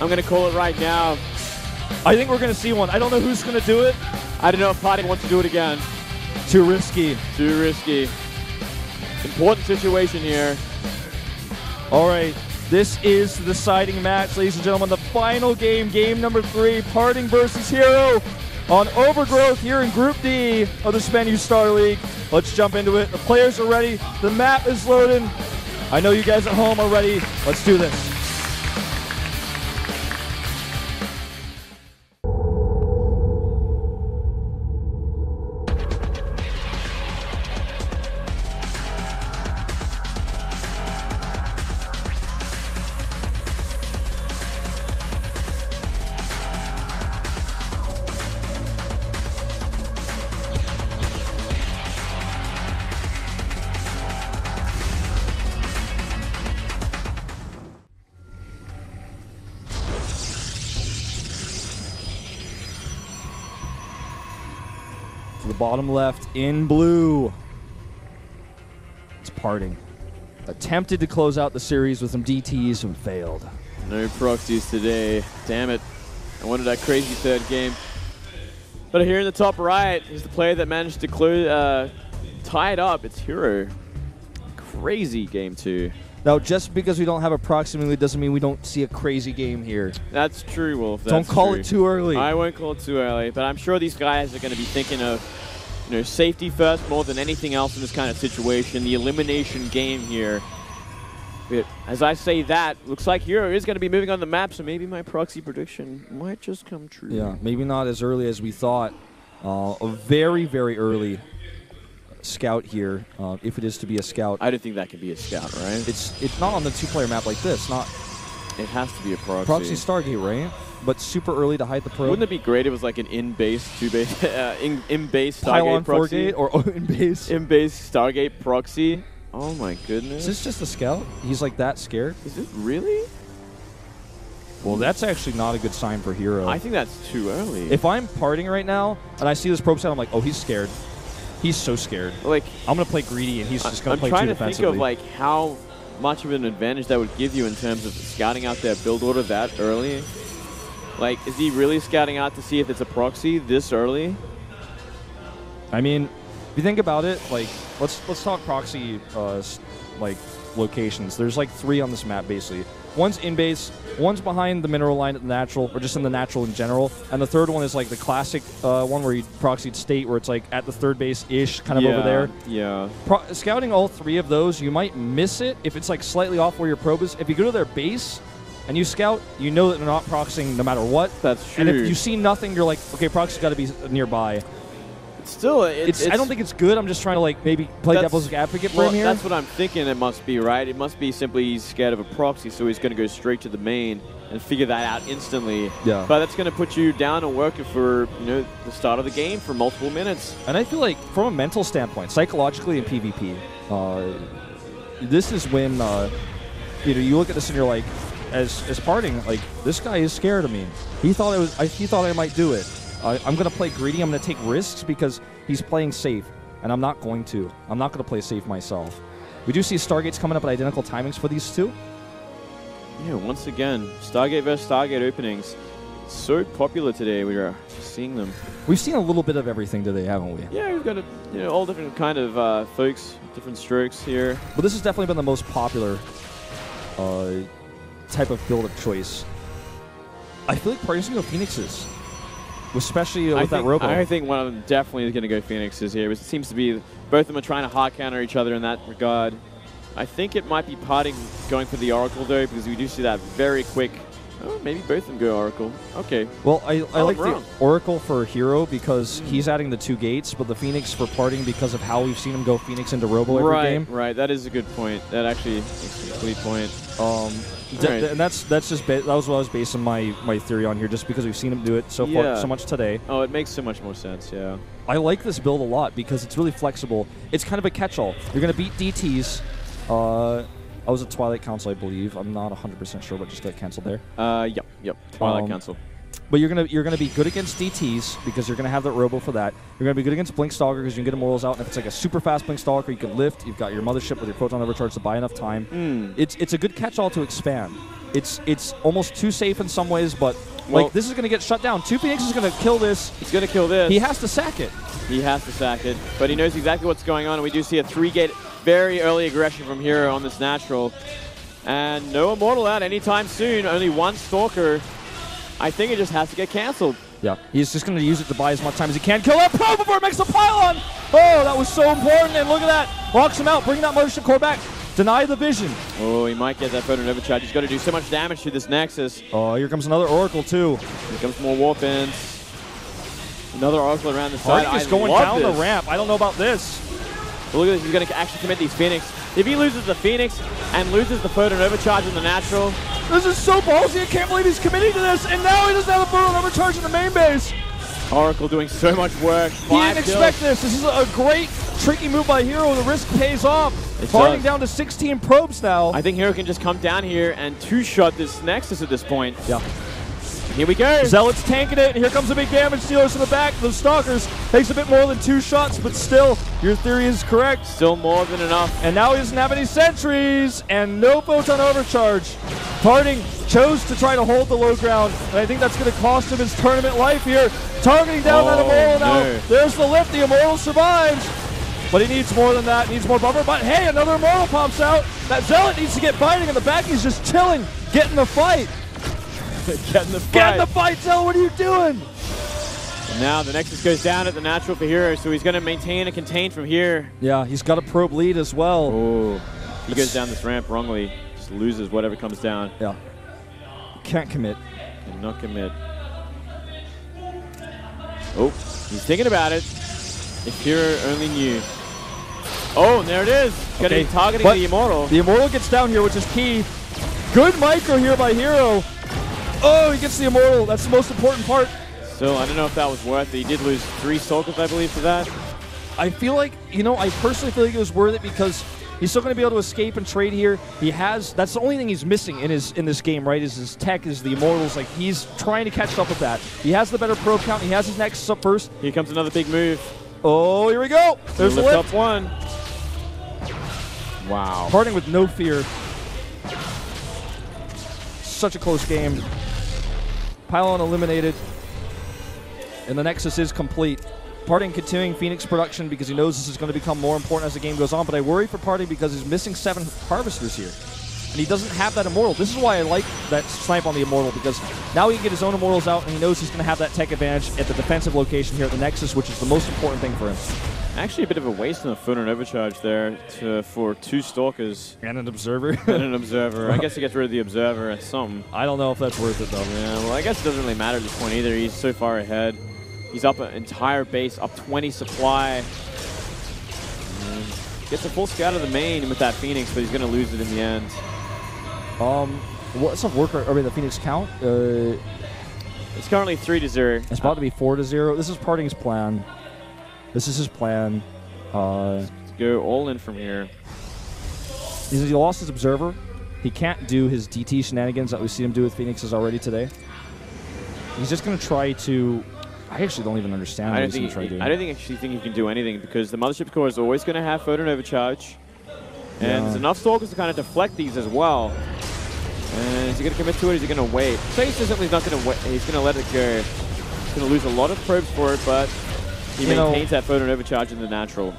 I'm going to call it right now. I think we're going to see one. I don't know who's going to do it. I don't know if Parting wants to do it again. Too risky. Too risky. Important situation here. All right. This is the deciding match, ladies and gentlemen. The final game, game number three, Parting versus Hero on Overgrowth here in Group D of the SBENU Star League. Let's jump into it. The players are ready. The map is loading. I know you guys at home are ready. Let's do this. To the bottom left in blue. It's Parting. Attempted to close out the series with some DTs and failed. No proxies today. Damn it. I wanted that crazy third game. But here in the top right is the player that managed to close, uh, tie it up. It's Hero. Crazy game two. Now, just because we don't have approximately doesn't mean we don't see a crazy game here. That's true, Wolf. don't call true. it too early. I won't call it too early, but I'm sure these guys are going to be thinking of, you know, safety first more than anything else in this kind of situation. The elimination game here. But as I say that, looks like Hero is going to be moving on the map, so maybe my proxy prediction might just come true. yeah, maybe not as early as we thought. Uh, very, very early scout here, uh, if it is to be a scout. I don't think that can be a scout, right? It's it's not on the two-player map like this. Not It has to be a proxy. proxy Stargate, right? But super early to hide the probe. Wouldn't it be great if it was like an in-base, two-base, uh, in, in-base Stargate Pylon proxy? or in base? In-base Stargate proxy? Oh my goodness. Is this just a scout? He's like that scared? Is it really? Well, that's actually not a good sign for Hero. I think that's too early. if I'm Parting right now and I see this probe set, I'm like, oh, he's scared. He's so scared. like, I'm gonna play greedy, and he's just gonna I'm play trying too to think of like how much of an advantage that would give you in terms of scouting out their build order that early. Like, is he really scouting out to see if it's a proxy this early? I mean, if you think about it, like let's let's talk proxy, uh, like locations. There's like three on this map basically. One's in base, one's behind the mineral line at the natural, or just in the natural in general, and the third one is like the classic uh, one where you proxied state, where it's like at the third base ish, kind of over there. Yeah. Pro- scouting all three of those, you might miss it if it's like slightly off where your probe is. If you go to their base and you scout, you know that they're not proxying no matter what. That's true. And if you see nothing, you're like, okay, proxy's got to be nearby. Still, it's, It's, I don't think it's good. I'm just trying to like maybe play devil's advocate for well, him here. That's what I'm thinking it must be, right? It must be simply he's scared of a proxy, so he's going to go straight to the main and figure that out instantly. Yeah. But that's going to put you down and working for, you know, the start of the game for multiple minutes. And I feel like from a mental standpoint, psychologically in PvP, uh, this is when uh, you know you look at this and you're like, as as Parting, like this guy is scared of me. He thought I was. I, he thought I might do it. I, I'm going to play greedy. I'm going to take risks because he's playing safe, and I'm not going to. I'm not going to play safe myself. We do see Stargates coming up at identical timings for these two. Yeah, once again, Stargate versus Stargate openings. So popular today, we are seeing them. We've seen a little bit of everything today, haven't we? Yeah, we've got a, you know, all different kind of uh, folks, different strokes here. But this has definitely been the most popular uh, type of build of choice. I feel like to go Phoenixes, especially uh, I with that think, Robo. I think one of them definitely is going to go Phoenixes here. It seems to be both of them are trying to hard counter each other in that regard. I think it might be parting going for the Oracle though, because we do see that very quick. Oh, maybe both of them go Oracle. Okay. well, I, I Oh, like the. Oracle for Hero because he's adding the two gates, but the Phoenix for Parting because of how we've seen him go Phoenix into Robo every right, game. right. That is a good point. That actually is a complete point. Um, d- Alright. and that's that's just ba- that was what I was basing my, my theory on here, just because we've seen him do it so far Yeah. so much today. Oh, it makes so much more sense. Yeah. I like this build a lot because it's really flexible. It's kind of a catch-all. You're going to beat DTs. Uh, I was at Twilight Council, I believe. I'm not 100% sure, but just got canceled there. Uh, yep, yep. Twilight Um, Council. But you're gonna you're gonna be good against DTs because you're gonna have that robo for that. You're gonna be good against Blink Stalker because you can get immortals out, and if it's like a super fast Blink Stalker, you can lift. You've got your mothership with your photon overcharge to buy enough time. Hmm. It's it's a good catch-all to expand. It's it's almost too safe in some ways, but Well- like this is gonna get shut down. Two Phoenix is gonna kill this. He's going to kill this. He has to sack it. He has to sack it, but he knows exactly what's going on. And we do see a three-gate, very early aggression from Hero on this natural. And no Immortal out anytime soon. Only one Stalker. I think it just has to get canceled. Yeah, he's just going to use it to buy as much time as he can. Kill that pro before it makes the pylon! Oh, that was so important, and look at that. Locks him out, bring that Mothership Core back. Deny the vision. Oh, he might get that photon overcharge. He's got to do so much damage to this Nexus. Oh, here comes another Oracle, too. Here comes more Warpins. Another Oracle around the side. Hardy is going down this. the ramp. I don't know about this. But look at this. He's going to actually commit these Phoenix. If he loses the Phoenix and loses the photon overcharge in the natural, This is so ballsy. I can't believe he's committing to this, and now he doesn't have a burn overcharge in the main base. Oracle doing so much work. He didn't kills. expect this. This is a great, tricky move by Hero. The risk pays off. It Parting down to 16 probes now. I think Hero can just come down here and two-shot this Nexus at this point. yeah. Here we go. Zealot's tanking it, and here comes a big damage dealers in the back. The Stalkers takes a bit more than two shots, but still, your theory is correct. Still more than enough. And now he doesn't have any sentries, and no photon overcharge. Parting chose to try to hold the low ground, and I think that's going to cost him his tournament life here. Targeting down that Oh, Immortal now. no. There's the lift. The Immortal survives. But he needs more than that. Needs more buffer. But hey, another Immortal pops out. That Zealot needs to get fighting in the back. He's just chilling, getting the fight. Get in the fight. Get the fight, Zealot. What are you doing? And now the Nexus goes down at the natural for Hero, so he's going to maintain and contain from here. Yeah, he's got a probe lead as well. Oh, he goes down this ramp wrongly. Just loses whatever comes down. Yeah. Can't commit. Cannot commit. Oh, he's thinking about it. If Hero only knew. Oh, and there it is. To Okay, be targeting but the Immortal. The Immortal gets down here, which is key. Good micro here by Hero. Oh, he gets the Immortal. That's the most important part. So I don't know if that was worth it. He did lose three Stalkers, I believe, for that. I feel like, you know, I personally feel like it was worth it because he's still going to be able to escape and trade here. He has, that's the only thing he's missing in his in this game, right, is his tech, is the Immortals. Like, he's trying to catch up with that. He has the better probe count. He has his Nexus up first. Here comes another big move. Oh, here we go. There's the lift lift. up one. Wow. Parting with no fear. Such a close game. Pylon eliminated. And the Nexus is complete. Parting continuing Phoenix production because he knows this is going to become more important as the game goes on. But I worry for Parting because he's missing seven Harvesters here. And he doesn't have that Immortal. This is why I like that snipe on the Immortal because now he can get his own Immortals out and he knows he's going to have that tech advantage at the defensive location here at the Nexus, which is the most important thing for him. Actually, a bit of a waste on the photon overcharge there to, for two Stalkers And an Observer. and an Observer. I guess he gets rid of the Observer at some. I don't know if that's worth it though. Yeah, well, I guess it doesn't really matter at this point either. He's so far ahead. He's up an entire base, up 20 supply. And gets a full scout of the main with that Phoenix, but he's going to lose it in the end. Um, what's the worker? I mean, the Phoenix count? Uh, It's currently 3 to 0. it's about to be four to zero. This is Parting's plan. This is his plan. Uh, Go all in from here. he lost his observer. He can't do his DT shenanigans that we've seen him do with Phoenixes already today. He's just going to try to. I actually don't even understand I don't he's going think to try doing. I don't think actually think he can do anything because the mothership core is always going to have photon overcharge, and Yeah. there's enough stalkers to kind of deflect these as well. And is he going to commit to it? Is he going to wait? Face simply he's not going to wait. He's going to let it go. He's going to lose a lot of probes for it, but he You know- maintains that photon overcharge in the natural.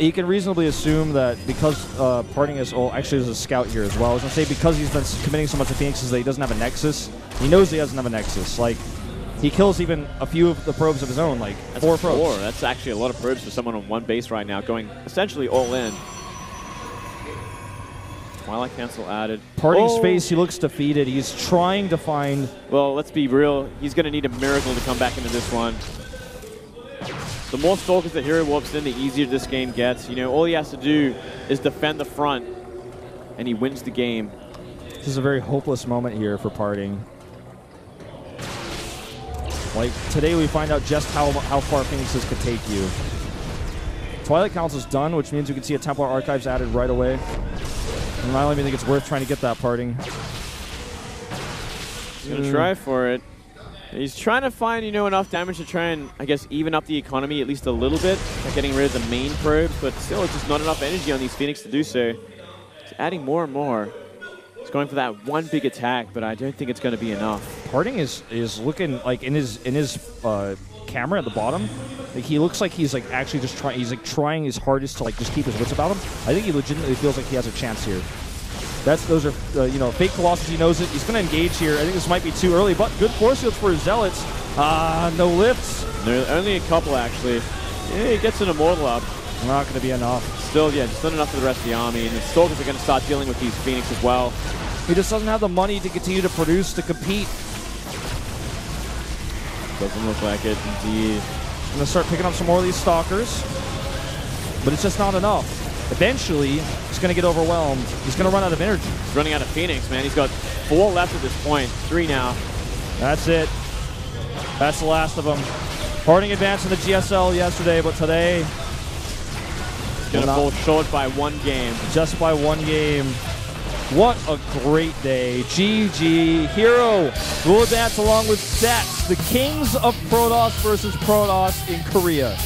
you can reasonably assume that because uh, Parting is, oh, actually there's a scout here as well. I was gonna say because he's been committing so much to Phoenixes that he doesn't have a Nexus. He knows he doesn't have a Nexus. Like he kills even a few of the probes of his own, like That's four probes. Four. That's actually a lot of probes for someone on one base right now, going essentially all in. Twilight Council added. Parting's Oh. face, he looks defeated. He's trying to find. Well, let's be real. He's going to need a miracle to come back into this one. The more Stalkers that Hero warps in, the easier this game gets. You know, all he has to do is defend the front, and he wins the game. This is a very hopeless moment here for Parting. Like today, we find out just how how far Phoenixes could take you. Twilight Council's done, which means we can see a Templar Archives added right away. And I don't even think it's worth trying to get that Parting. He's going to try for it. He's trying to find, you know, enough damage to try and, I guess, even up the economy at least a little bit by getting rid of the main probes, but still, it's just not enough energy on these Phoenix to do so. He's adding more and more. He's going for that one big attack, but I don't think it's going to be enough. Parting is is looking like in his in his uh, camera at the bottom. Like he looks like he's like actually just trying. He's like trying his hardest to like just keep his wits about him. I think he legitimately feels like he has a chance here. That's those are uh, you know fake Colossus. He knows it. He's going to engage here. I think this might be too early, but good force fields for his zealots. Ah, no lifts. There only a couple actually. Yeah, he gets an immortal up. Not going to be enough. Still, yeah, just not enough for the rest of the army, and the Stalkers are going to start dealing with these Phoenix as well. He just doesn't have the money to continue to produce to compete. Doesn't look like it, indeed. Going to start picking up some more of these stalkers, but it's just not enough. Eventually, he's going to get overwhelmed. He's going to run out of energy. He's running out of Phoenix, man. He's got four left at this point. Three now. That's it. That's the last of them. Parting advanced in the GSL yesterday, but today He's Gonna Well, fall short by one game. just by one game. What a great day. GG. Hero will advance along with Stats, the kings of Protoss versus Protoss in Korea.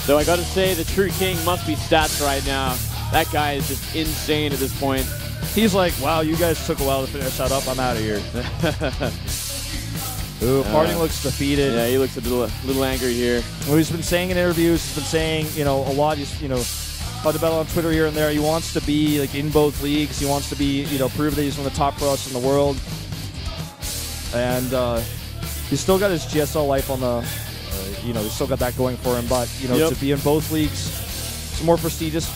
So I gotta say, the true king must be stats right now. That guy is just insane at this point. He's like, wow, you guys took a while to finish that up. I'm out of here. Ooh, Parting Uh, looks defeated. Yeah, he looks a little, little angry here. Well, he's been saying in interviews, he's been saying, you know, a lot. He's, you know, battle on Twitter here and there. He wants to be like in both leagues. He wants to be, you know, prove that he's one of the top pros in the world. And uh, he's still got his GSL life on the, uh, you know, he's still got that going for him. But you know, Yep. to be in both leagues, it's more prestigious.